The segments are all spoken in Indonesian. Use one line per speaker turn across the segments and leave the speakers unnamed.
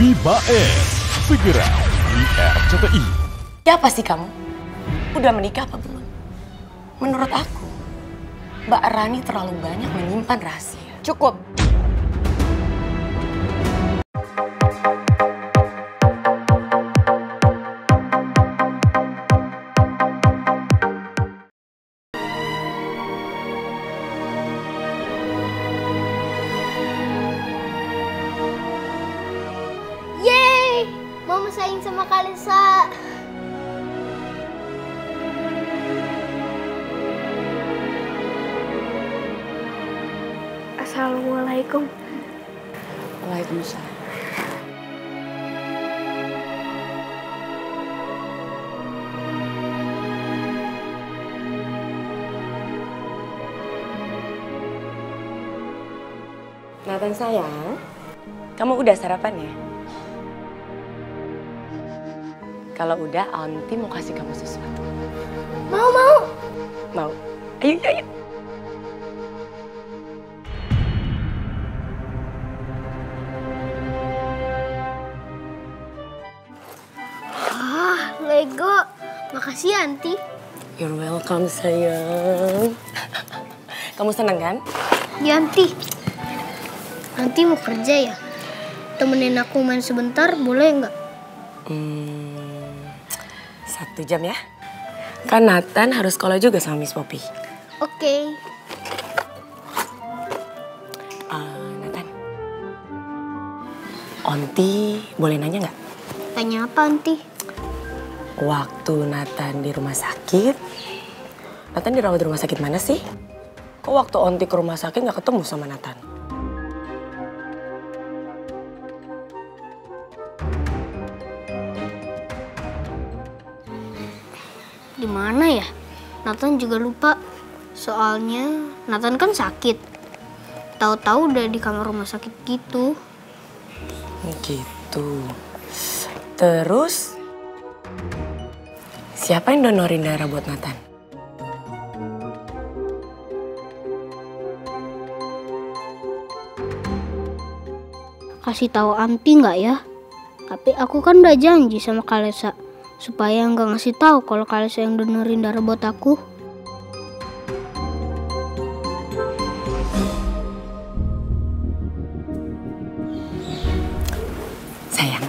Bibaes, segera di RCTI.
Siapa sih kamu? Udah menikah apa belum? Menurut aku, Mbak Rani terlalu banyak menyimpan rahasia.
Cukup.
Sama Kalisa. Assalamualaikum.
Waalaikumsalam.
Nathan sayang, kamu udah sarapan ya? Kalau udah, Auntie mau kasih kamu sesuatu.
Mau mau.
Mau? Ayo, ayo, ayo.
Ah, Lego. Makasih Anti.
You're welcome, sayang. Kamu seneng kan?
Ya, Anti. Nanti mau kerja ya? Temenin aku main sebentar, boleh nggak?
Hmm, satu jam ya. Kan Nathan harus sekolah juga sama Miss Poppy.
Oke.
Ah, Nathan. Onti boleh nanya nggak?
Tanya apa, Anti?
Waktu Nathan di rumah sakit, Nathan dirawat di rumah sakit mana sih? Kok waktu Onti ke rumah sakit nggak ketemu sama Nathan?
Nathan juga lupa. Soalnya Nathan kan sakit. Tahu-tahu udah di kamar rumah sakit gitu.
Gitu. Terus, siapa yang donorin darah buat Nathan?
Kasih tahu Anti nggak ya? Tapi aku kan udah janji sama Kalesa supaya nggak ngasih tahu kalau Kalesa yang donorin darah buat aku.
Sayang,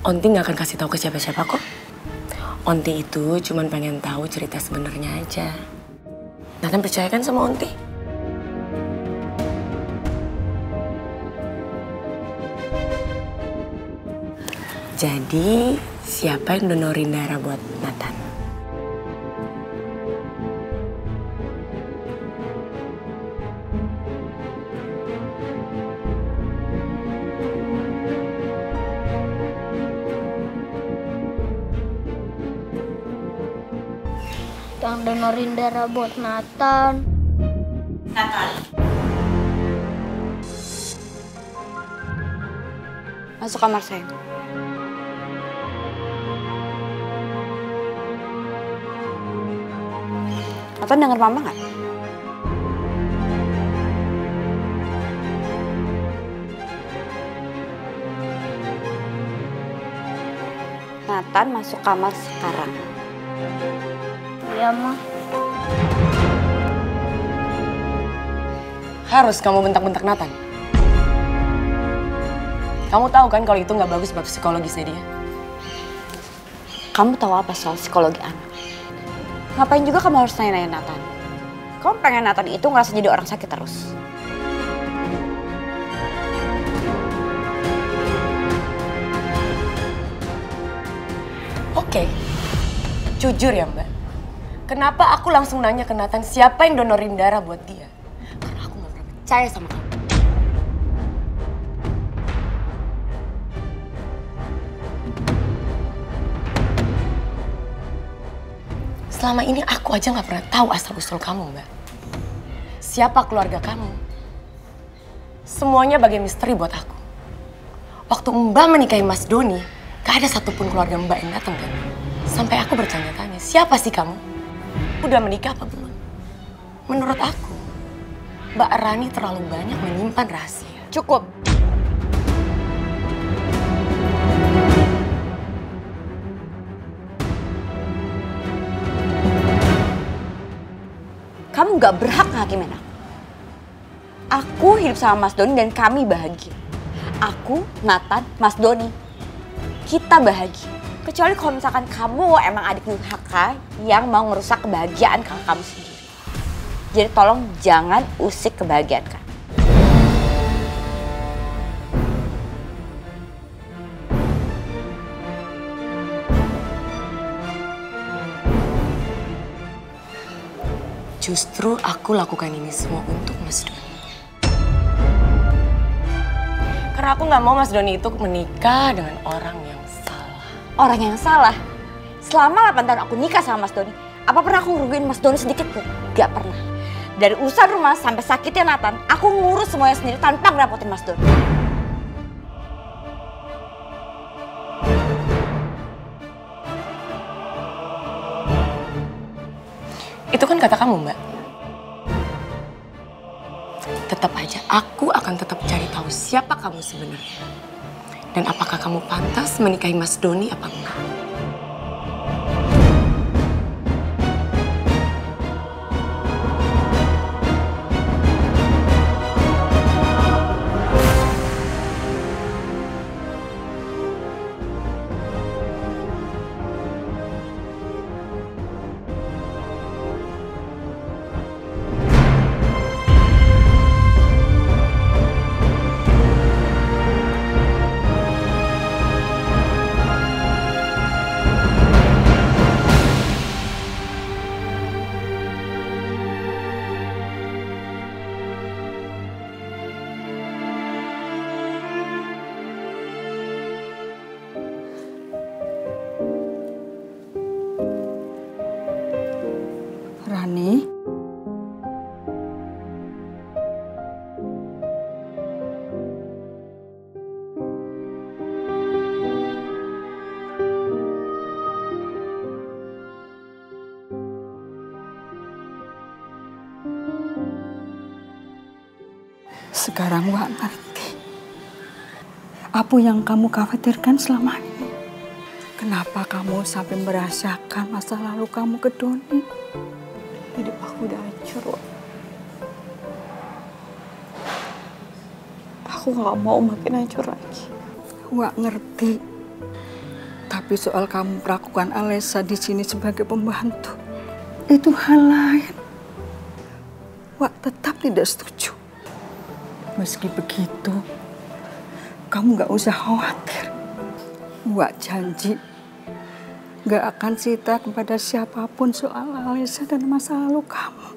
Onti nggak akan kasih tahu ke siapa-siapa kok. Onti itu cuma pengen tahu cerita sebenarnya aja. Nathan percaya kan sama Onti? Jadi, siapa yang donorin darah buat Nathan?
Yang donorin darah buat Nathan.
Masuk kamar saya. Nathan denger mama nggak? Nathan masuk kamar sekarang.
Iya, mah.
Harus kamu bentak-bentak Nathan. Kamu tahu kan kalau itu nggak bagus buat psikologisnya dia.
Kamu tahu apa soal psikologi anak? Ngapain juga kamu harus nanya-nanya Nathan? Kamu pengen Nathan itu ngerasa jadi orang sakit terus.
Oke, jujur ya mbak. Kenapa aku langsung nanya ke Nathan siapa yang donorin darah buat dia? Karena aku nggak pernah percaya sama kamu. Selama ini aku aja nggak pernah tahu asal usul kamu mbak. Siapa keluarga kamu? Semuanya bagai misteri buat aku. Waktu Mbak menikahi Mas Doni, gak ada satupun keluarga Mbak yang datang kan? Sampai aku bertanya-tanya, siapa sih kamu? Udah menikah apa belum? Menurut aku, Mbak Rani terlalu banyak menyimpan rahasia.
Cukup. Kamu gak berhak ngakimin aku. Aku hidup sama Mas Doni dan kami bahagia. Aku, Nathan, Mas Doni. Kita bahagia. Kecuali kalau misalkan kamu emang adik durhaka yang mau ngerusak kebahagiaan kakak kamu sendiri. Jadi tolong jangan usik kebahagiaan kami.
Justru aku lakukan ini semua untuk Mas Doni. Karena aku nggak mau Mas Doni itu menikah dengan orang yang salah.
Orang yang salah. Selama 8 tahun aku nikah sama Mas Doni, apa pernah aku ngerugiin Mas Doni sedikit pun? Gak pernah. Dari urusan rumah sampai sakitnya Nathan, aku ngurus semuanya sendiri tanpa ngerepotin Mas Doni.
Kan kata kamu, Mbak. Tetap aja, aku akan tetap cari tahu siapa kamu sebenarnya. Dan apakah kamu pantas menikahi Mas Doni apa enggak?
Sekarang Wak ngerti apa yang kamu khawatirkan selama ini. Kenapa kamu sampai merasakan masa lalu kamu ke Doni? Hidup aku udah hancur, Wak. Aku gak mau makin hancur lagi. Wak ngerti. Tapi soal kamu melakukan Alessa di sini sebagai pembantu, itu hal lain. Wak tetap tidak setuju. Meski begitu, kamu gak usah khawatir. Wak janji gak akan cerita kepada siapa pun soal Alisa dan masa lalu kamu.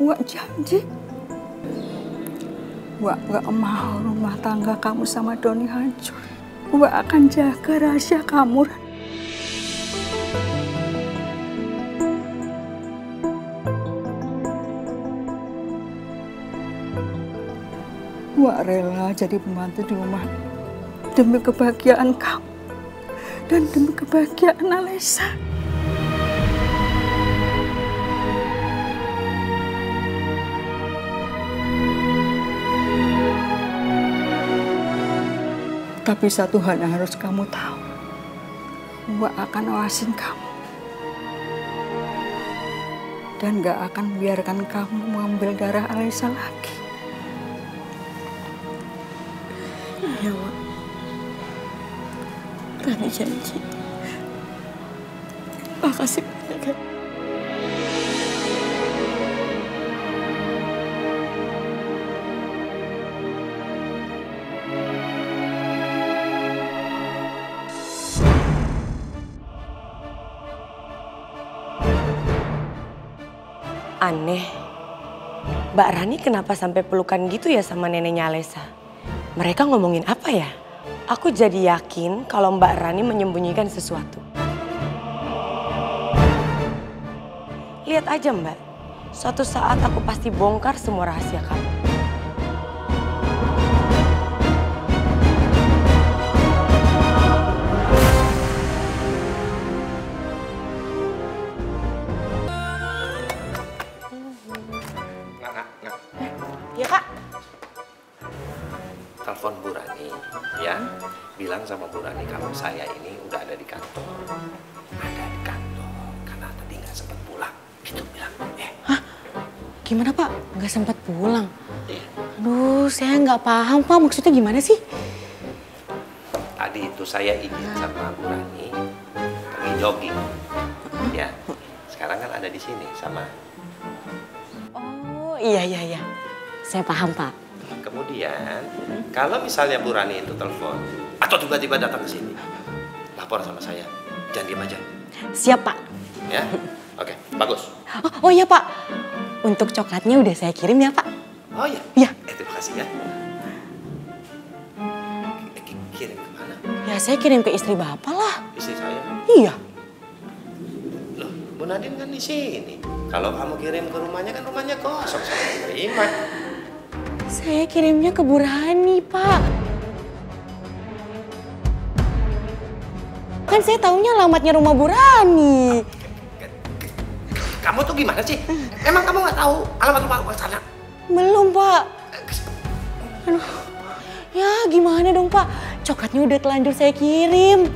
Wak janji. Wak gak mau rumah tangga kamu sama Doni hancur. Wak akan jaga rahasia kamu. Wak rela jadi pembantu di rumah demi kebahagiaan kamu dan demi kebahagiaan Alessa. Tapi satu hal yang harus kamu tahu. Wak akan awasin kamu. Dan gak akan biarkan kamu mengambil darah Alessa lagi.
Wak. Rani janji. Makasih banyak ya.
Aneh. Mbak Rani kenapa sampai pelukan gitu ya sama neneknya Alesa? Mereka ngomongin apa ya? Aku jadi yakin kalau Mbak Rani menyembunyikan sesuatu. Lihat aja Mbak, suatu saat aku pasti bongkar semua rahasia kamu.
Bilang sama Bu Rani kalau saya ini udah ada di kantor ada di kantor karena tadi nggak sempat pulang gitu bilang eh
Gimana Pak? Nggak sempat pulang? Aduh, saya nggak paham Pak. Maksudnya gimana sih?
Tadi itu saya izin sama Bu Rani pergi jogging. Ya, sekarang kan ada di sini sama.
Oh iya iya iya. Saya paham Pak.
Kemudian, kalau misalnya Bu Rani itu telepon atau tiba-tiba datang ke sini, lapor sama saya. Jangan diem aja,
Siap Pak.
ya? Oke, bagus.
Oh, oh iya Pak. Untuk coklatnya udah saya kirim ya Pak.
Oh iya.
Iya.
Eh, terima kasih ya. Ki- Kirim ke mana?
Ya saya kirim ke istri Bapak lah.
Istri saya.
Iya.
Loh, Bu Nadine kan di sini. Kalau kamu kirim ke rumahnya kan rumahnya kosong, saya terima.
Saya kirimnya ke Bu Rani, Pak. Kan saya taunya alamatnya rumah Bu Rani.
Kamu tuh gimana sih? Emang kamu nggak tahu alamat rumah ke sana?
Belum, Pak. Aduh. Ya, gimana dong, Pak? Coklatnya udah telanjur saya kirim.